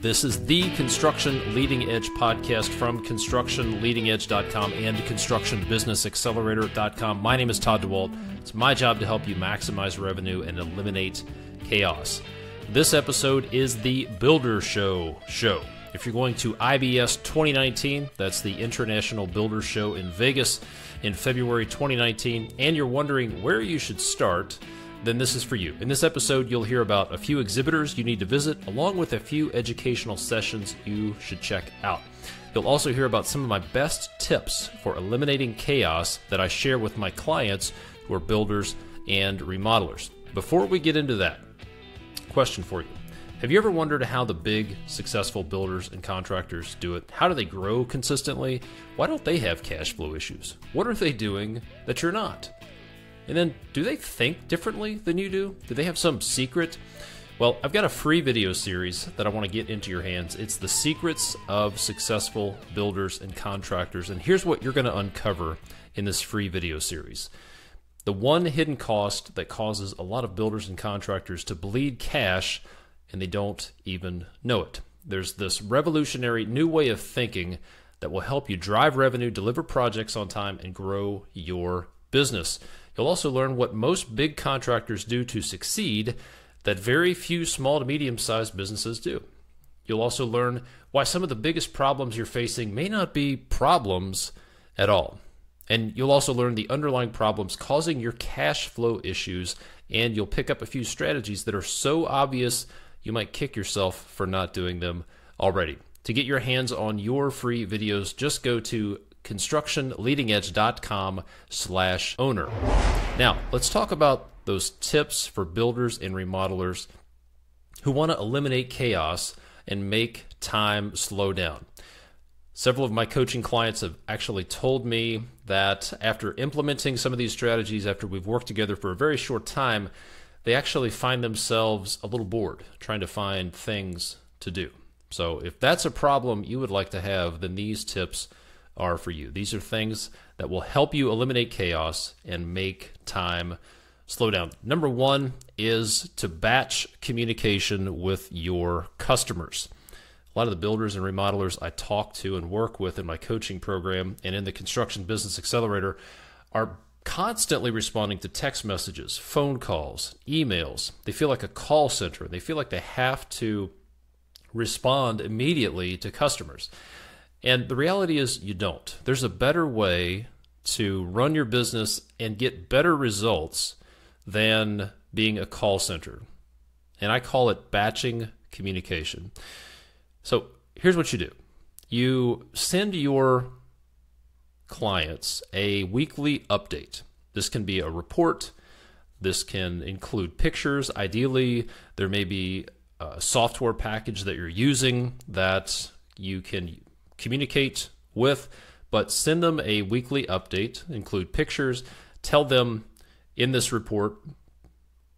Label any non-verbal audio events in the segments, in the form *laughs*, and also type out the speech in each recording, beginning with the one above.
This is the Construction Leading Edge podcast from constructionleadingedge.com and constructionbusinessaccelerator.com. My name is Todd Dawalt. It's my job to help you maximize revenue and eliminate chaos. This episode is the Builder Show show. If you're going to IBS 2019, that's the International Builder Show in Vegas in February 2019, and you're wondering where you should start, then this is for you. In this episode, you'll hear about a few exhibitors you need to visit, along with a few educational sessions you should check out. You'll also hear about some of my best tips for eliminating chaos that I share with my clients who are builders and remodelers. Before we get into that, question for you. Have you ever wondered how the big, successful builders and contractors do it? How do they grow consistently? Why don't they have cash flow issues? What are they doing that you're not? And then, do they think differently than you do? Do they have some secret? Well, I've got a free video series that I want to get into your hands. It's the secrets of successful builders and contractors. And here's what you're going to uncover in this free video series. The one hidden cost that causes a lot of builders and contractors to bleed cash and they don't even know it. There's this revolutionary new way of thinking that will help you drive revenue, deliver projects on time, and grow your business. You'll also learn what most big contractors do to succeed that very few small to medium sized businesses do. You'll also learn why some of the biggest problems you're facing may not be problems at all. And you'll also learn the underlying problems causing your cash flow issues, and you'll pick up a few strategies that are so obvious you might kick yourself for not doing them already. To get your hands on your free videos, just go to constructionleadingedge.com slash owner. Now, let's talk about those tips for builders and remodelers who want to eliminate chaos and make time slow down. Several of my coaching clients have actually told me that after implementing some of these strategies, after we've worked together for a very short time, they actually find themselves a little bored trying to find things to do. So, if that's a problem you would like to have, then these tips are for you. These are things that will help you eliminate chaos and make time slow down. Number one is to batch communication with your customers. A lot of the builders and remodelers I talk to and work with in my coaching program and in the Construction Business Accelerator are constantly responding to text messages, phone calls, emails. They feel like a call center. And they feel like they have to respond immediately to customers. And the reality is, you don't. There's a better way to run your business and get better results than being a call center. And I call it batching communication. So here's what you do you send your clients a weekly update. This can be a report, this can include pictures. Ideally, there may be a software package that you're using that you can communicate with, but send them a weekly update, include pictures, tell them in this report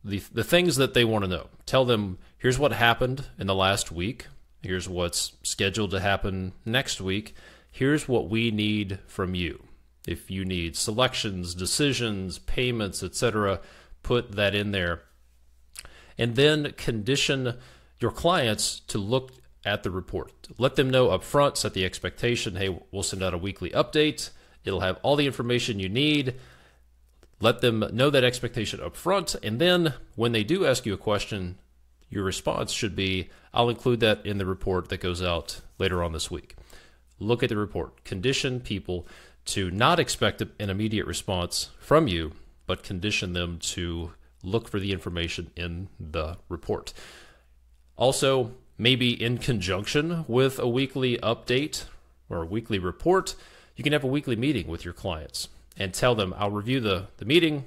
the, the things that they want to know. Tell them here's what happened in the last week, here's what's scheduled to happen next week, here's what we need from you. If you need selections, decisions, payments, etc., put that in there. And then condition your clients to look at the report. Let them know up front, set the expectation hey, we'll send out a weekly update. It'll have all the information you need. Let them know that expectation up front. And then when they do ask you a question, your response should be I'll include that in the report that goes out later on this week. Look at the report. Condition people to not expect an immediate response from you, but condition them to look for the information in the report. Also, maybe in conjunction with a weekly update or a weekly report, you can have a weekly meeting with your clients and tell them, I'll review the, the meeting,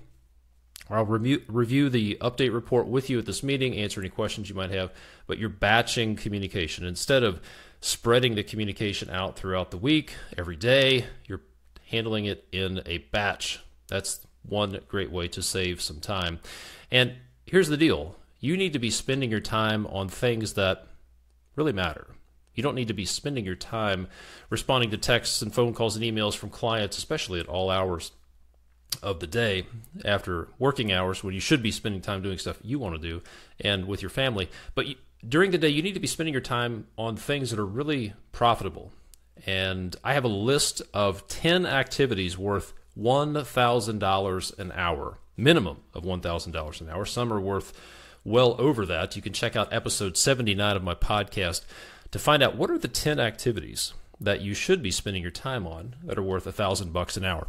or I'll review, review the update report with you at this meeting, answer any questions you might have, but you're batching communication. Instead of spreading the communication out throughout the week, every day, you're handling it in a batch. That's one great way to save some time. And here's the deal you need to be spending your time on things that really matter. You don't need to be spending your time responding to texts and phone calls and emails from clients, especially at all hours. of the day after working hours when you should be spending time doing stuff you want to do and with your family. But you, during the day, you need to be spending your time on things that are really profitable. And I have a list of 10 activities worth $1,000 an hour, minimum of $1,000 an hour. Some are worth well over that. You can check out episode 79 of my podcast to find out what are the 10 activities that you should be spending your time on that are worth a thousand bucks an hour.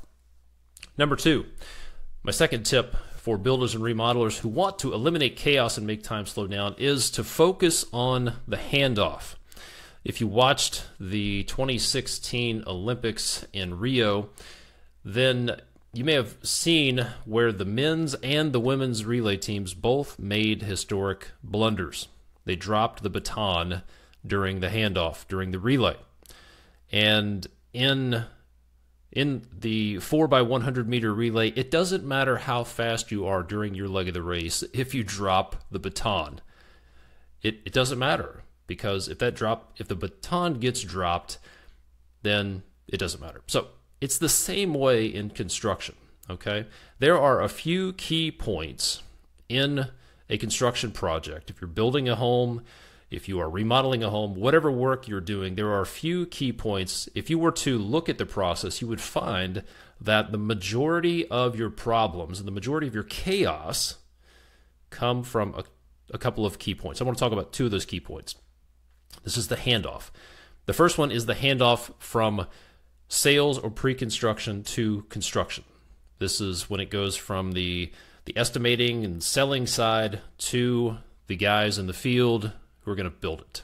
Number two, my second tip for builders and remodelers who want to eliminate chaos and make time slow down is to focus on the handoff. If you watched the 2016 Olympics in Rio, then you may have seen where the men's and the women's relay teams both made historic blunders. They dropped the baton during the handoff, during the relay. And in in the 4 by 100 meter relay, it doesn't matter how fast you are during your leg of the race if you drop the baton. It, it doesn't matter because if that drop if the baton gets dropped, then it doesn't matter. So it's the same way in construction. Okay, there are a few key points in a construction project. If you're building a home, if you are remodeling a home, whatever work you're doing, there are a few key points. If you were to look at the process, you would find that the majority of your problems and the majority of your chaos come from a, a couple of key points. I want to talk about two of those key points. This is the handoff. The first one is the handoff from sales or pre-construction to construction. This is when it goes from the the estimating and selling side to the guys in the field who are going to build it.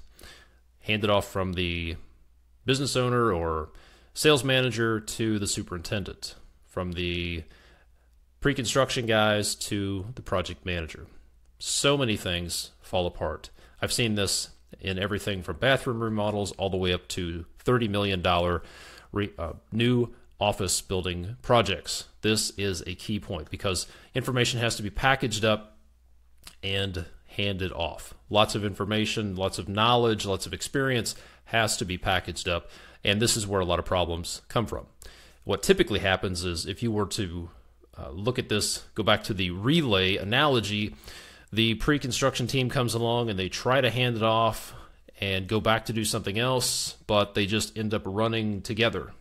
Hand it off from the business owner or sales manager to the superintendent, from the pre construction guys to the project manager. So many things fall apart. I've seen this in everything from bathroom remodels all the way up to $30 million re, uh, new office building projects. This is a key point because information has to be packaged up and handed off. Lots of information, lots of knowledge, lots of experience has to be packaged up, and this is where a lot of problems come from. What typically happens is if you were to uh, look at this, go back to the relay analogy, the pre construction team comes along and they try to hand it off and go back to do something else, but they just end up running together.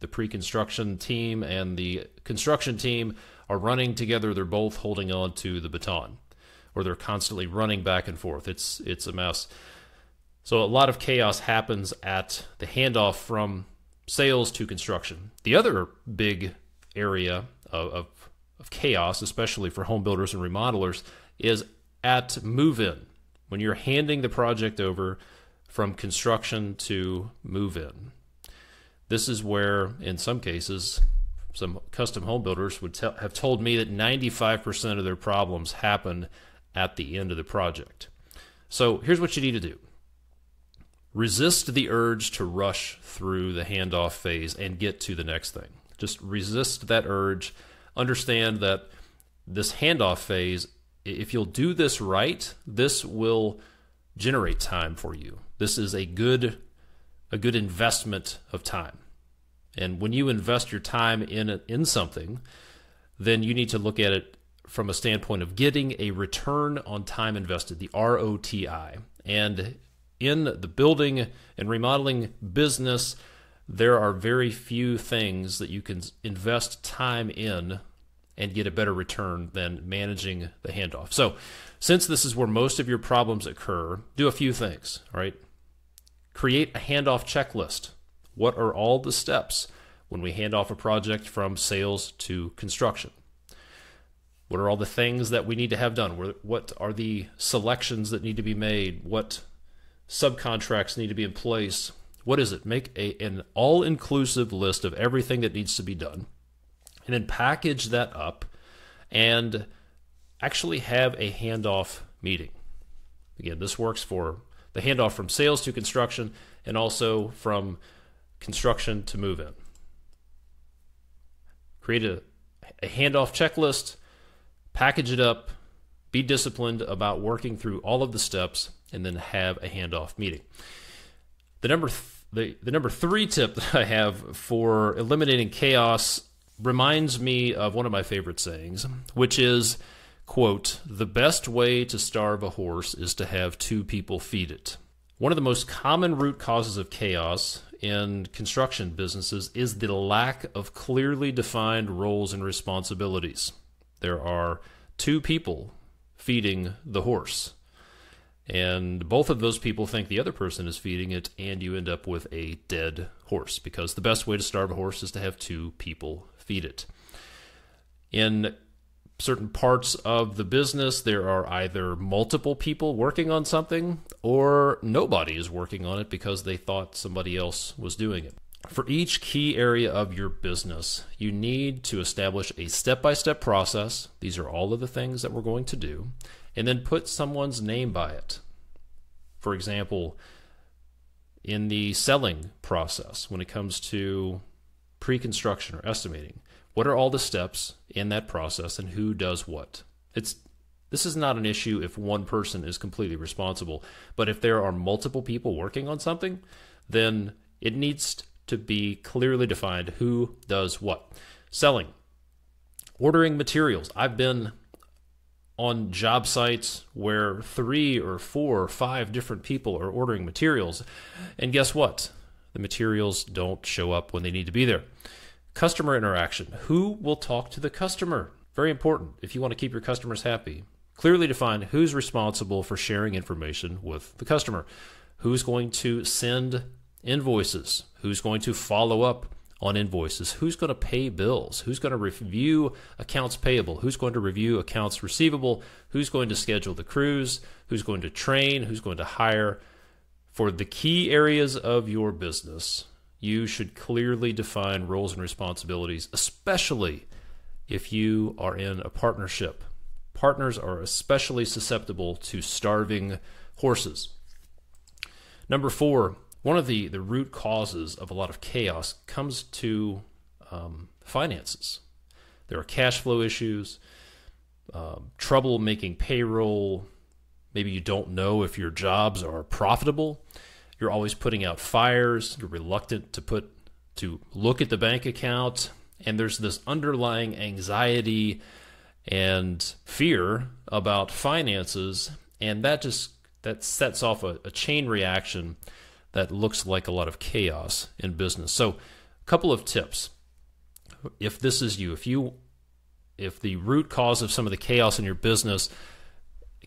The pre construction team and the construction team are running together, they're both holding on to the baton or they're constantly running back and forth. It's it's a mess. So a lot of chaos happens at the handoff from sales to construction. The other big area of, of, of chaos, especially for home builders and remodelers, is at move in. When you're handing the project over from construction to move in. This is where, in some cases, some custom home builders would have told me that 95% of their problems happen at the end of the project. So here's what you need to do resist the urge to rush through the handoff phase and get to the next thing. Just resist that urge. Understand that this handoff phase, if you'll do this right, this will generate time for you. This is a good a good investment of time. And when you invest your time in in something, then you need to look at it from a standpoint of getting a return on time invested, the ROTI. And in the building and remodeling business, there are very few things that you can invest time in and get a better return than managing the handoff. So, since this is where most of your problems occur, do a few things, right? Create a handoff checklist. What are all the steps when we hand off a project from sales to construction? What are all the things that we need to have done? What are the selections that need to be made? What subcontracts need to be in place? What is it? Make a, an all inclusive list of everything that needs to be done, and then package that up and actually have a handoff meeting. Again, this works for the handoff from sales to construction and also from construction to move in. Create a, a handoff checklist package it up, be disciplined about working through all of the steps, and then have a handoff meeting. The number th- the, the number three tip *laughs* that I have for eliminating chaos reminds me of one of my favorite sayings, which is, quote, the best way to starve a horse is to have two people feed it. One of the most common root causes of chaos in construction businesses is the lack of clearly defined roles and responsibilities. There are two people feeding the horse. And both of those people think the other person is feeding it, and you end up with a dead horse because the best way to starve a horse is to have two people feed it. In certain parts of the business, there are either multiple people working on something or nobody is working on it because they thought somebody else was doing it. For each key area of your business, you need to establish a step by step process. These are all of the things that we're going to do, and then put someone's name by it. For example, in the selling process, when it comes to pre construction or estimating, what are all the steps in that process and who does what? It's this is not an issue if one person is completely responsible, but if there are multiple people working on something, then it needs to be clearly defined who does what. Selling, ordering materials. I've been on job sites where three or four or five different people are ordering materials. And guess what? The materials don't show up when they need to be there. Customer interaction. Who will talk to the customer? Very important if you want to keep your customers happy. Clearly define who's responsible for sharing information with the customer. Who's going to send invoices? Who's going to follow up on invoices? Who's going to pay bills? Who's going to review accounts payable? Who's going to review accounts receivable? Who's going to schedule the crews? Who's going to train? Who's going to hire? For the key areas of your business, you should clearly define roles and responsibilities, especially if you are in a partnership. Partners are especially susceptible to starving horses. Number four, one of the, the root causes of a lot of chaos comes to um, finances. There are cash flow issues, um, trouble making payroll. Maybe you don't know if your jobs are profitable. You're always putting out fires. You're reluctant to put to look at the bank account, and there's this underlying anxiety and fear about finances, and that just that sets off a, a chain reaction that looks like a lot of chaos in business. So, a couple of tips. If this is you, if you if the root cause of some of the chaos in your business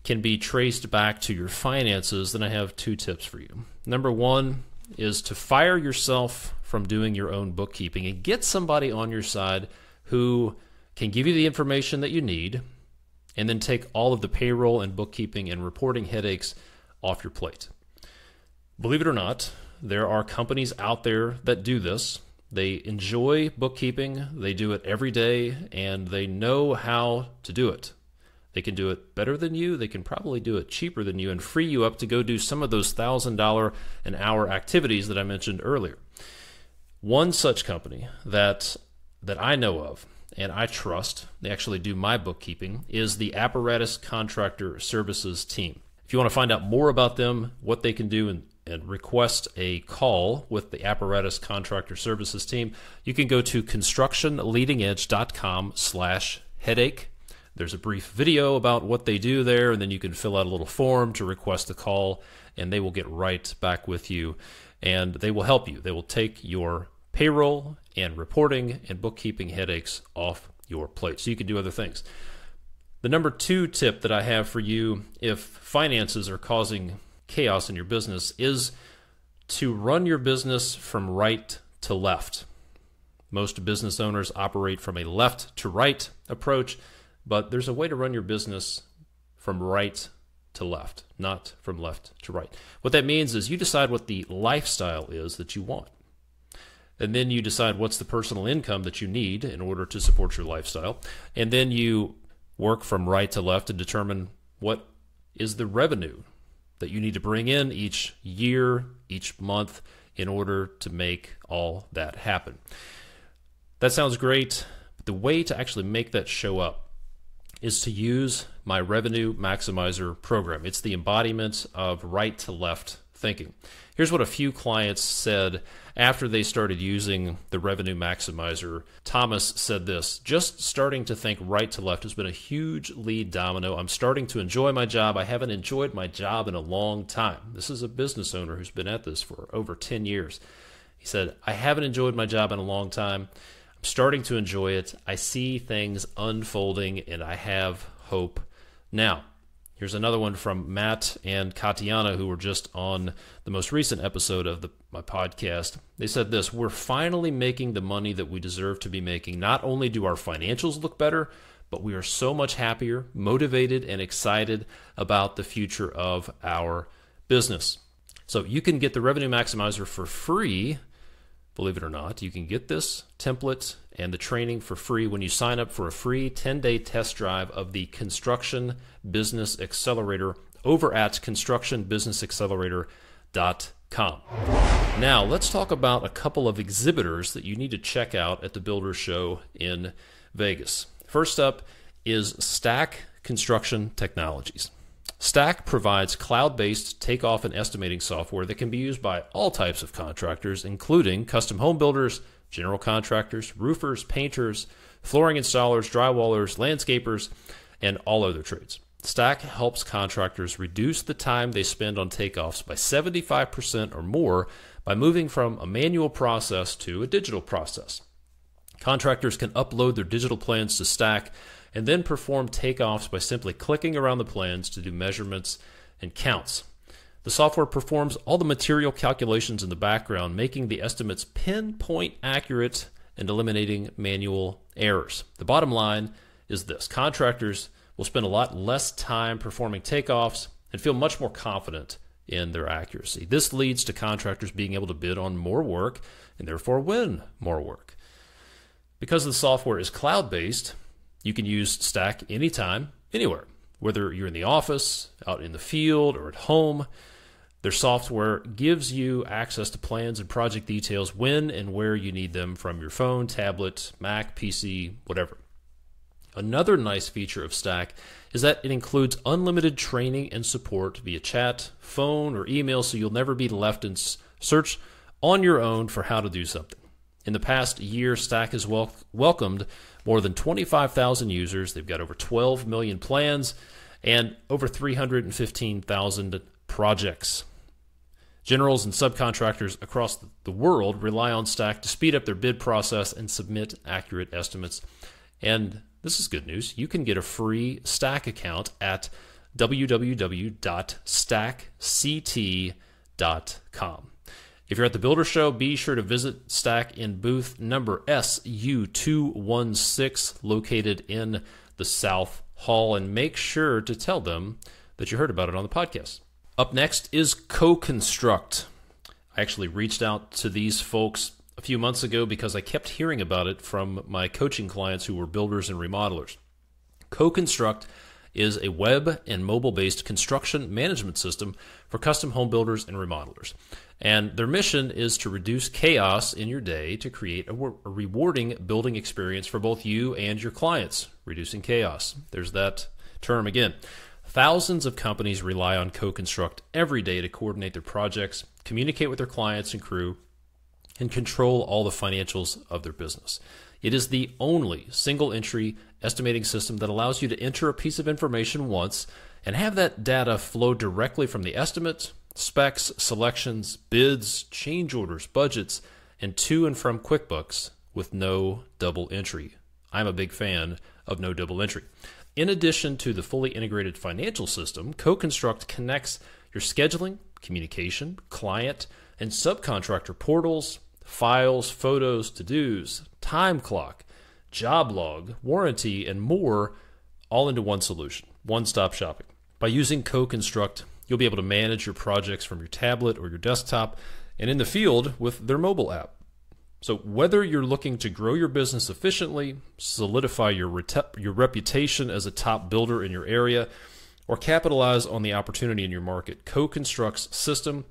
can be traced back to your finances, then I have two tips for you. Number one is to fire yourself from doing your own bookkeeping and get somebody on your side who can give you the information that you need and then take all of the payroll and bookkeeping and reporting headaches off your plate. Believe it or not, there are companies out there that do this. They enjoy bookkeeping, they do it every day, and they know how to do it. They can do it better than you. They can probably do it cheaper than you and free you up to go do some of those $1,000 an hour activities that I mentioned earlier. One such company that that I know of and I trust, they actually do my bookkeeping, is the Apparatus Contractor Services team. If you want to find out more about them, what they can do, and, and request a call with the Apparatus Contractor Services team, you can go to constructionleadingedge.com slash headache there's a brief video about what they do there, and then you can fill out a little form to request a call, and they will get right back with you and they will help you. They will take your payroll and reporting and bookkeeping headaches off your plate so you can do other things. The number two tip that I have for you if finances are causing chaos in your business is to run your business from right to left. Most business owners operate from a left to right approach. But there's a way to run your business from right to left, not from left to right. What that means is you decide what the lifestyle is that you want. And then you decide what's the personal income that you need in order to support your lifestyle. And then you work from right to left to determine what is the revenue that you need to bring in each year, each month, in order to make all that happen. That sounds great. But the way to actually make that show up is to use my revenue maximizer program. It's the embodiment of right to left thinking. Here's what a few clients said after they started using the revenue maximizer. Thomas said this Just starting to think right to left has been a huge lead domino. I'm starting to enjoy my job. I haven't enjoyed my job in a long time. This is a business owner who's been at this for over 10 years. He said, I haven't enjoyed my job in a long time. Starting to enjoy it. I see things unfolding and I have hope now. Here's another one from Matt and Katiana, who were just on the most recent episode of the, my podcast. They said this We're finally making the money that we deserve to be making. Not only do our financials look better, but we are so much happier, motivated, and excited about the future of our business. So you can get the Revenue Maximizer for free Believe it or not, you can get this template and the training for free when you sign up for a free 10 day test drive of the Construction Business Accelerator over at constructionbusinessaccelerator.com. Now, let's talk about a couple of exhibitors that you need to check out at the Builder Show in Vegas. First up is Stack Construction Technologies. Stack provides cloud based takeoff and estimating software that can be used by all types of contractors, including custom home builders, general contractors, roofers, painters, flooring installers, drywallers, landscapers, and all other trades. Stack helps contractors reduce the time they spend on takeoffs by 75% or more by moving from a manual process to a digital process. Contractors can upload their digital plans to Stack and then perform takeoffs by simply clicking around the plans to do measurements and counts. The software performs all the material calculations in the background, making the estimates pinpoint accurate and eliminating manual errors. The bottom line is this contractors will spend a lot less time performing takeoffs and feel much more confident in their accuracy. This leads to contractors being able to bid on more work and therefore win more work. Because the software is cloud based, you can use Stack anytime, anywhere, whether you're in the office, out in the field, or at home. Their software gives you access to plans and project details when and where you need them from your phone, tablet, Mac, PC, whatever. Another nice feature of Stack is that it includes unlimited training and support via chat, phone, or email, so you'll never be left in search on your own for how to do something. In the past year, Stack has wel- welcomed more than 25,000 users. They've got over 12 million plans and over 315,000 projects. Generals and subcontractors across the world rely on Stack to speed up their bid process and submit accurate estimates. And this is good news. You can get a free Stack account at www.stackct.com. If you're at the Builder Show, be sure to visit Stack in booth number SU216, located in the South Hall, and make sure to tell them that you heard about it on the podcast. Up next is Co-Construct. I actually reached out to these folks a few months ago because I kept hearing about it from my coaching clients who were builders and remodelers. Co-Construct is a web and mobile based construction management system for custom home builders and remodelers. And their mission is to reduce chaos in your day to create a, rewarding building experience for both you and your clients, reducing chaos. There's that term again. Thousands of companies rely on Co-Construct every day to coordinate their projects, communicate with their clients and crew, and control all the financials of their business. It is the only single entry estimating system that allows you to enter a piece of information once and have that data flow directly from the estimate specs, selections, bids, change orders, budgets, and to and from QuickBooks with no double entry. I'm a big fan of no double entry. In addition to the fully integrated financial system, Co-Construct connects your scheduling, communication, client, and subcontractor portals, files, photos, to-dos, time clock, job log, warranty, and more all into one solution, one-stop shopping. By using Co-Construct, You'll be able to manage your projects from your tablet or your desktop and in the field with their mobile app. So, whether you're looking to grow your business efficiently, solidify your, rete- your reputation as a top builder in your area, or capitalize on the opportunity in your market, Co-Construct's system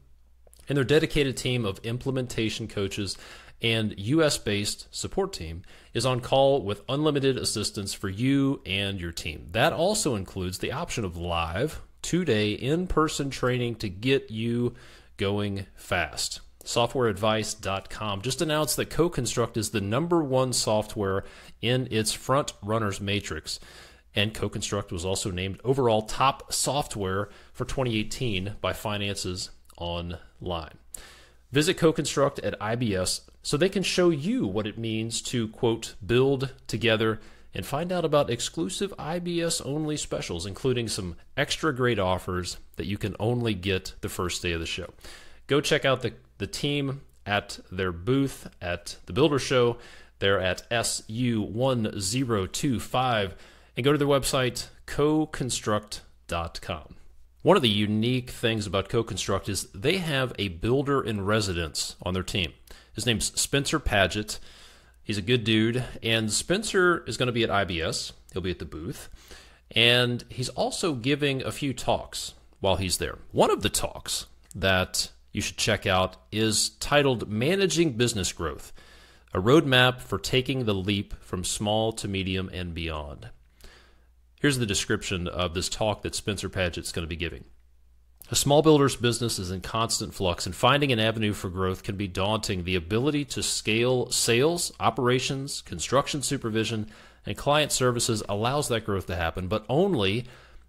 and their dedicated team of implementation coaches and US based support team is on call with unlimited assistance for you and your team. That also includes the option of live two day in person training to get you going fast. SoftwareAdvice.com just announced that CoConstruct is the number one software in its front runners matrix. And CoConstruct was also named overall top software for 2018 by Finances Online. Visit CoConstruct at IBS so they can show you what it means to, quote, build together and find out about exclusive IBS only specials, including some extra great offers that you can only get the first day of the show. Go check out the, the team at their booth at the Builder Show. They're at SU1025 and go to their website, coconstruct.com. One of the unique things about CoConstruct is they have a builder in residence on their team. His name's Spencer Paget. He's a good dude. And Spencer is going to be at IBS. He'll be at the booth. And he's also giving a few talks while he's there. One of the talks that you should check out is titled Managing Business Growth A Roadmap for Taking the Leap from Small to Medium and Beyond. Here's the description of this talk that Spencer Paget's going to be giving. A small builder's business is in constant flux, and finding an avenue for growth can be daunting. The ability to scale sales, operations, construction supervision, and client services allows that growth to happen, but only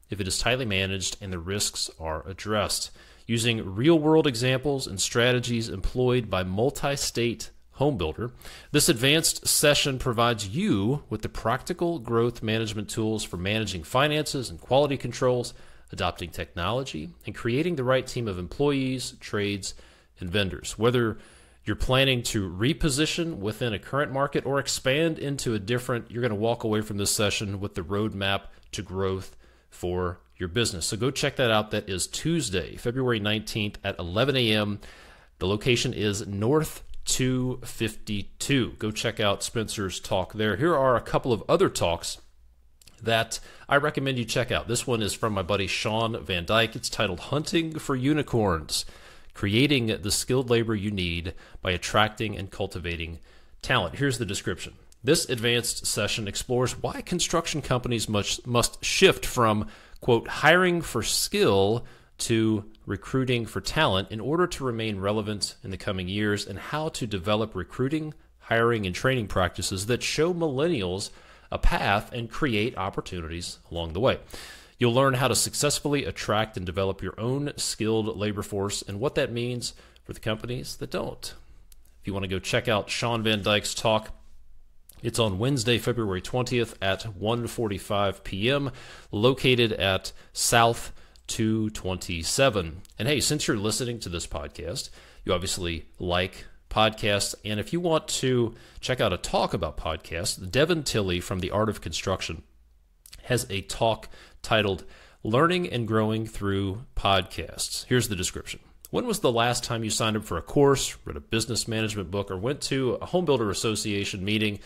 if it is tightly managed and the risks are addressed using real world examples and strategies employed by multi state homebuilder. This advanced session provides you with the practical growth management tools for managing finances and quality controls, adopting technology, and creating the right team of employees, trades, and vendors. Whether you're planning to reposition within a current market or expand into a different, you're going to walk away from this session with the roadmap to growth for your business. So go check that out. That is Tuesday, February 19th at 11 a.m. The location is North 252. Go check out Spencer's talk there. Here are a couple of other talks that I recommend you check out. This one is from my buddy Shawn Van Dyke. It's titled Hunting for Unicorns Creating the Skilled Labor You Need by Attracting and Cultivating Talent. Here's the description. This advanced session explores why construction companies must, must shift from quote, hiring for skill to recruiting for talent in order to remain relevant in the coming years and how to develop recruiting, hiring, and training practices that show millennials a path and create opportunities along the way. You'll learn how to successfully attract and develop your own skilled labor force and what that means for the companies that don't. If you want to go check out Shawn Van Dyke's talk, it's on Wednesday, February 20th at 1:45 p.m. located at South 227. And hey, since you're listening to this podcast, you obviously like podcasts and if you want to check out a talk about podcasts, Devin Tilley from The Art of Construction has a talk titled Learning and Growing Through Podcasts. Here's the description. When was the last time you signed up for a course, read a business management book, or went to a home builder association meeting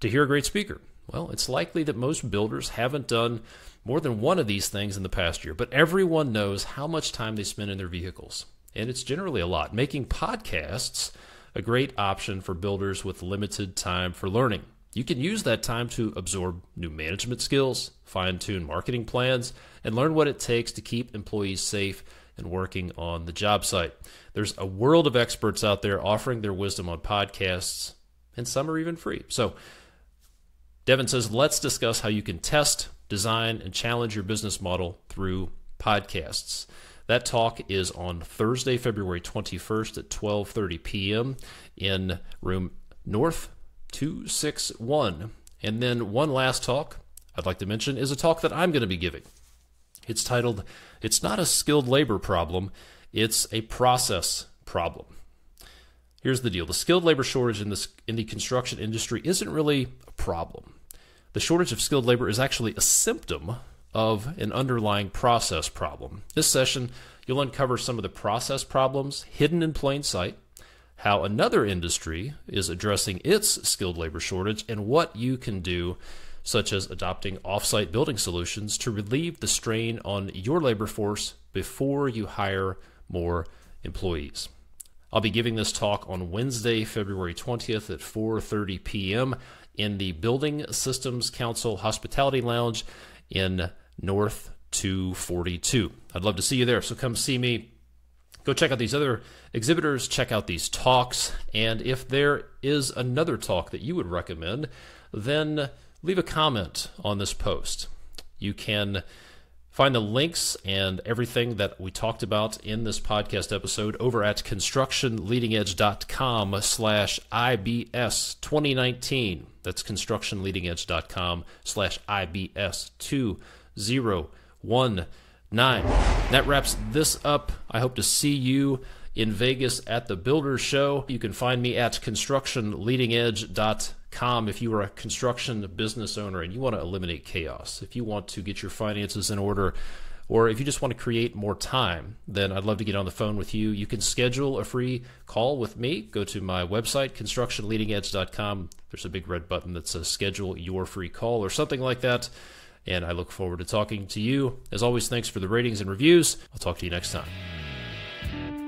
to hear a great speaker? Well, it's likely that most builders haven't done more than one of these things in the past year, but everyone knows how much time they spend in their vehicles. And it's generally a lot, making podcasts a great option for builders with limited time for learning. You can use that time to absorb new management skills, fine tune marketing plans, and learn what it takes to keep employees safe and working on the job site. There's a world of experts out there offering their wisdom on podcasts, and some are even free. So, Devin says, let's discuss how you can test, design, and challenge your business model through podcasts. That talk is on Thursday, February 21st at 12:30 p.m. in room North 261. And then one last talk I'd like to mention is a talk that I'm going to be giving. It's titled It's Not a Skilled Labor Problem, It's a Process Problem. Here's the deal the skilled labor shortage in, this, in the construction industry isn't really a problem the shortage of skilled labor is actually a symptom of an underlying process problem. This session, you'll uncover some of the process problems hidden in plain sight, how another industry is addressing its skilled labor shortage, and what you can do, such as adopting offsite building solutions to relieve the strain on your labor force before you hire more employees. I'll be giving this talk on Wednesday, February 20th at 4:30 p.m in the Building Systems Council Hospitality Lounge in North 242. I'd love to see you there. So come see me Go check out these other exhibitors, check out these talks, and if there is another talk that you would recommend, then leave a comment on this post. You can find the links and everything that we talked about in this podcast episode over at constructionleadingedge.com slash IBS 2019. That's constructionleadingedge.com slash IBS 2019. That wraps this up. I hope to see you in Vegas at the Builders Show. You can find me at constructionleadingedge.com if you are a construction business owner and you want to eliminate chaos. If you want to get your finances in order, or if you just want to create more time, then I'd love to get on the phone with you. You can schedule a free call with me. Go to my website, constructionleadingedge.com. There's a big red button that says schedule your free call or something like that. And I look forward to talking to you. As always, thanks for the ratings and reviews. I'll talk to you next time.